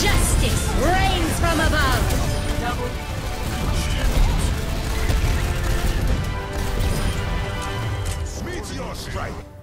Justice reigns from above! Meteor strike!